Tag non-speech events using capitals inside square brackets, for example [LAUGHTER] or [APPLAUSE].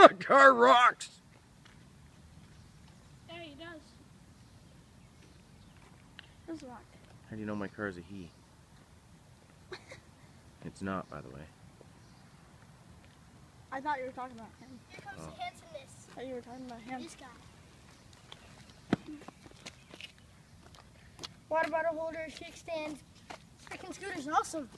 [LAUGHS] the car rocks. Yeah, he does. Does rock. How do you know my car is a he? [LAUGHS] it's not, by the way. I thought you were talking about him. Here comes Oh. the handsomeness. I thought you were talking about him. This guy. Water bottle holder, kickstand. Freaking scooter's awesome.